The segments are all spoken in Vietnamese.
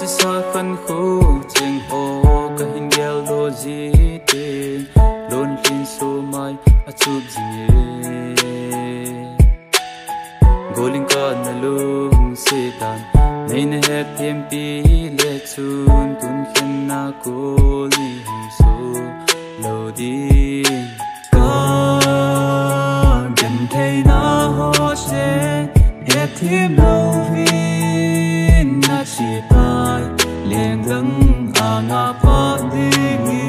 chỉ sợ phân khu trường ô cả hình gheo đô dì tê lôn tin số mai a chụp gì ngô linh ca nà lung xê tàn nay nè hẹp thêm bì lệ chun tun khen na cô linh số lâu đi. Con gần thấy na hồ xê hẹp thêm lâu vì na chỉ ta leng dang anga pa de ngi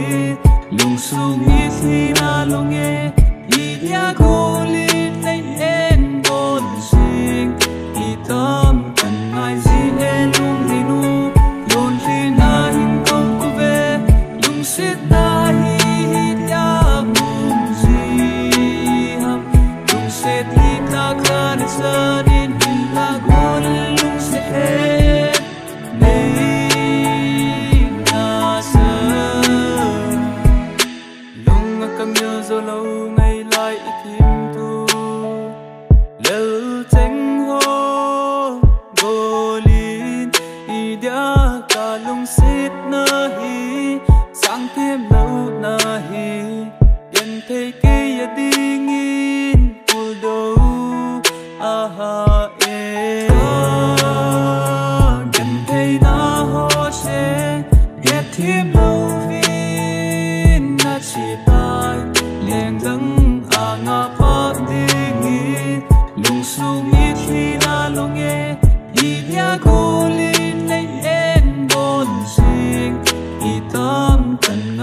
lung su ngi si na lung e i dia ko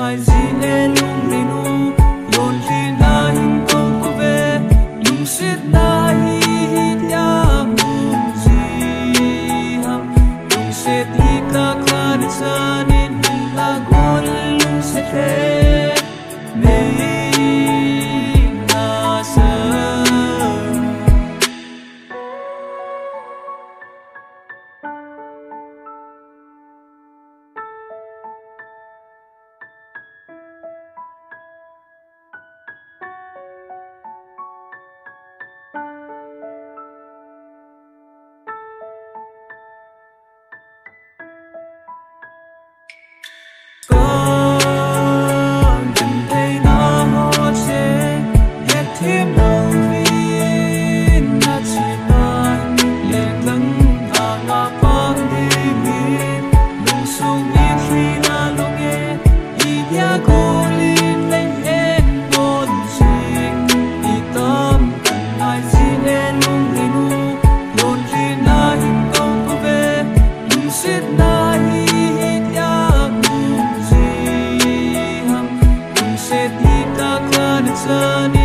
ngài gì en lung đi nu lung sun